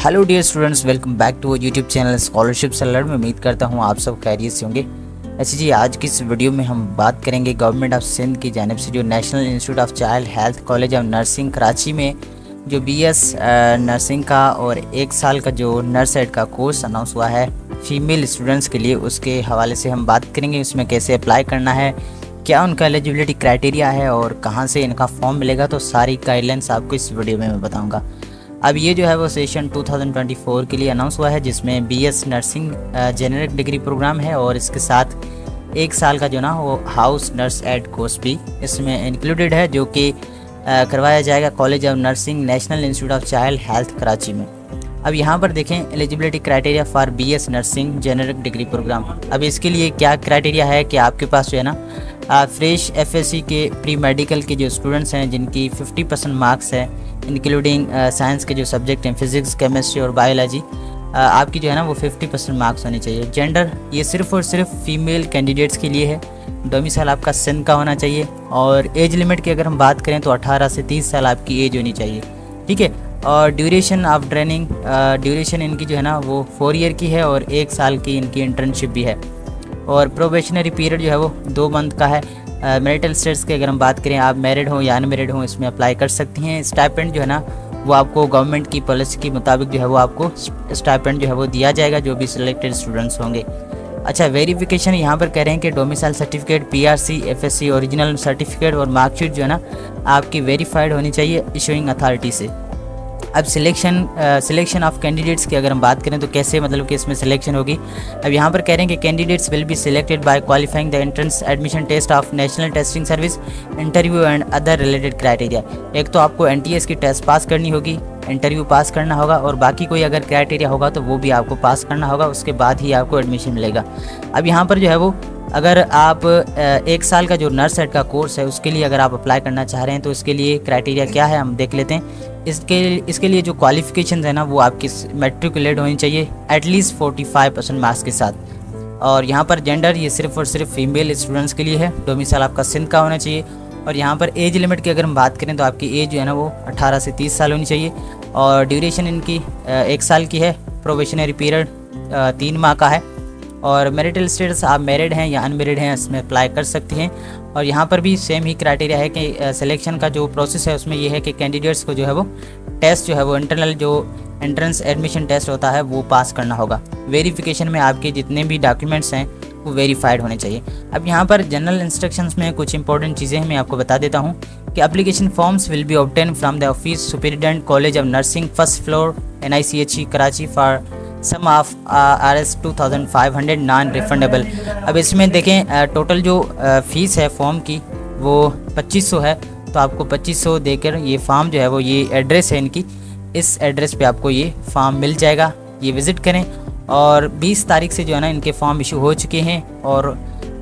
Hello dear students welcome back to our YouTube channel scholarship seller में उम्मीद करता हूँ आप सब खैरियत से होंगे। ऐसे जी, आज की इस वीडियो में हम बात करेंगे गवर्नमेंट ऑफ़ सिंध की जानब से, जो national institute of child health college of nursing Karachi में जो बीएस नर्सिंग का और एक साल का जो नर्स एड का कोर्स अनाउंस हुआ है फीमेल स्टूडेंट्स के लिए, उसके हवाले से हम बात करेंगे, उसमें कैसे अप्लाई करना है, क्या उनका एलिजिबिलिटी क्राइटेरिया है और कहाँ से इनका फॉर्म मिलेगा तो सारी गाइडलाइंस आपको इस वीडियो में मैं बताऊँगा। अब ये जो है वो सेशन 2024 के लिए अनाउंस हुआ है, जिसमें BS nursing generic degree program है और इसके साथ एक साल का जो ना वो हाउस नर्स एड कोर्स भी इसमें इंक्लूडेड है, जो कि करवाया जाएगा college of nursing national institute of child health Karachi में। अब यहाँ पर देखें eligibility criteria for BS nursing generic degree program अब इसके लिए क्या क्राइटेरिया है कि आपके पास जो है ना फ्रेश एफएससी के प्री मेडिकल के जो स्टूडेंट्स हैं, जिनकी 50 परसेंट मार्क्स हैं इंक्लूडिंग साइंस के जो सब्जेक्ट हैं, फिज़िक्स, केमिस्ट्री और बायोलॉजी आपकी जो है ना वो 50 परसेंट मार्क्स होने चाहिए। जेंडर ये सिर्फ़ और सिर्फ़ फीमेल कैंडिडेट्स के लिए है। डोमिसाइल आपका सिंध का होना चाहिए और एज लिमिट की अगर हम बात करें तो 18 से 30 साल आपकी एज होनी चाहिए। ठीक है? और ड्यूरेशन ऑफ़ ट्रेनिंग ड्यूरेशन इनकी जो है ना वो फोर ईयर की है और एक साल की इनकी इंटर्नशिप भी है। और प्रोबेशनरी पीरियड जो है वो दो मंथ का है। मेरिटल स्टेट्स की अगर हम बात करें, आप मैरिड हो या अनमेरिड हो, इसमें अप्लाई कर सकती हैं। स्टाइपेंड जो है ना, वो आपको गवर्नमेंट की पॉलिसी के मुताबिक जो है, वो आपको स्टाइपेंड जो है, वो दिया जाएगा, जो भी सिलेक्टेड स्टूडेंट्स होंगे। अच्छा वेरिफिकेशन यहाँ पर कह रहे हैं कि domicile certificate PRC FSc original certificate और मार्कशीट जो है ना, आपकी वेरीफाइड होनी चाहिए इशूइंग अथॉरिटी से। अब सिलेक्शन सिलेक्शन ऑफ़ कैंडिडेट्स की अगर हम बात करें तो कैसे मतलब कि इसमें सिलेक्शन होगी? अब यहाँ पर कह रहे हैं कि candidates will be selected by qualifying the entrance admission test of national testing service interview and other related criteria एक तो आपको एनटीएस की टेस्ट पास करनी होगी इंटरव्यू पास करना होगा और बाकी कोई अगर क्राइटेरिया होगा तो वो भी आपको पास करना होगा, उसके बाद ही आपको एडमिशन मिलेगा। अब यहाँ पर जो है वो, अगर आप एक साल का जो नर्स एड का कोर्स है, उसके लिए अगर आप अप्लाई करना चाह रहे हैं तो उसके लिए क्राइटेरिया क्या है, हम देख लेते हैं। इसके इसके लिए जो क्वालिफ़िकेशन है ना, वो आपकी मेट्रिकुलेट होनी चाहिए एटलीस्ट 45 परसेंट मार्क्स के साथ। और यहाँ पर जेंडर ये सिर्फ़ और सिर्फ़ फीमेल स्टूडेंट्स के लिए है डोमिसाइल आपका सिंध का होना चाहिए। और यहाँ पर एज लिमिट की अगर हम बात करें तो आपकी एज जो है ना, वो 18 से 30 साल होनी चाहिए। और ड्यूरेशन इनकी एक साल की है प्रोवेशनरी पीरियड तीन माह का है। और मेरिटल स्टेटस आप मेरिड हैं या अनमेरिड हैं, इसमें अप्लाई कर सकती हैं। और यहाँ पर भी सेम ही क्राइटेरिया है कि सिलेक्शन का जो प्रोसेस है, उसमें ये है कि कैंडिडेट्स को जो है वो टेस्ट जो है वो इंटरनल जो एंट्रेंस एडमिशन टेस्ट होता है, वो पास करना होगा। वेरिफिकेशन में आपके जितने भी डॉक्यूमेंट्स हैं, वो वेरीफाइड होने चाहिए। अब यहाँ पर जनरल इंस्ट्रक्शंस में कुछ इंपॉर्टेंट चीज़ें मैं आपको बता देता हूँ कि application forms will be obtain from the office superintendent college of nursing first floor E Karachi for sum of R S two thousand five hundred non refundable अब इसमें देखें टोटल जो फ़ीस है फॉर्म की, वो पच्चीस सौ है। तो आपको पच्चीस सौ देकर ये फॉर्म जो है, वो ये एड्रेस है इनकी। इस एड्रेस पे आपको ये फॉर्म मिल जाएगा। ये विज़िट करें। और 20 तारीख से जो है ना, इनके फॉर्म इशू हो चुके हैं। और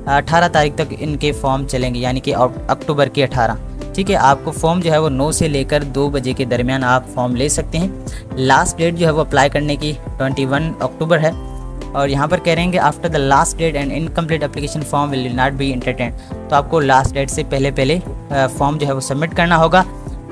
18 तारीख तक इनके फॉर्म चलेंगे, यानी कि अक्टूबर की 18 ठीक है, आपको फॉर्म जो है वो नौ से लेकर दो बजे के दरमियान आप फॉर्म ले सकते हैं। लास्ट डेट जो है वो अप्लाई करने की 21 अक्टूबर है। और यहाँ पर कह रहे हैं कि after the last date and incomplete application form will not be entertain तो आपको लास्ट डेट से पहले पहले फॉर्म जो है वो सबमिट करना होगा।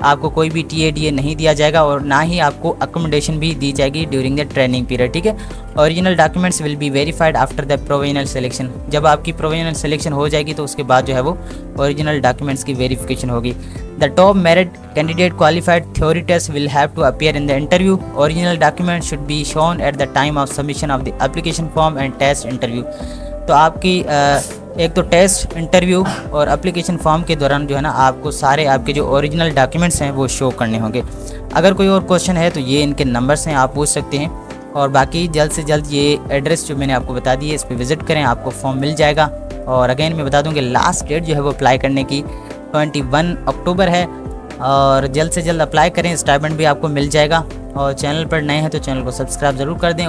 आपको कोई भी टी ए डी ए नहीं दिया जाएगा और ना ही आपको अकोमोडेशन भी दी जाएगी ड्यूरिंग द ट्रेनिंग पीरियड ठीक है? Original documents will be verified after the provisional selection जब आपकी प्रोविजनल सिलेक्शन हो जाएगी तो उसके बाद जो है वो ओरिजिनल डॉक्यूमेंट्स की वेरीफिकेशन होगी। The top merit candidate qualified theory test will have to appear in the interview original document should be shown at the time of submission of the application form and test interview तो आपकी एक तो test interview और application form के दौरान जो है ना, आपको सारे आपके जो ओरिजिनल डॉक्यूमेंट्स हैं वो शो करने होंगे। अगर कोई और क्वेश्चन है तो ये इनके नंबर्स हैं, आप पूछ सकते हैं। और बाकी जल्द से जल्द ये एड्रेस जो मैंने आपको बता दी है, इस पर विज़िट करें, आपको फॉर्म मिल जाएगा। और अगेन मैं बता दूँ कि लास्ट डेट जो है वो अप्लाई करने की ट्वेंटी अक्टूबर है। और जल्द से जल्द अप्लाई करें स्टाइपेंट भी आपको मिल जाएगा। और चैनल पर नए हैं तो चैनल को सब्सक्राइब ज़रूर कर दें।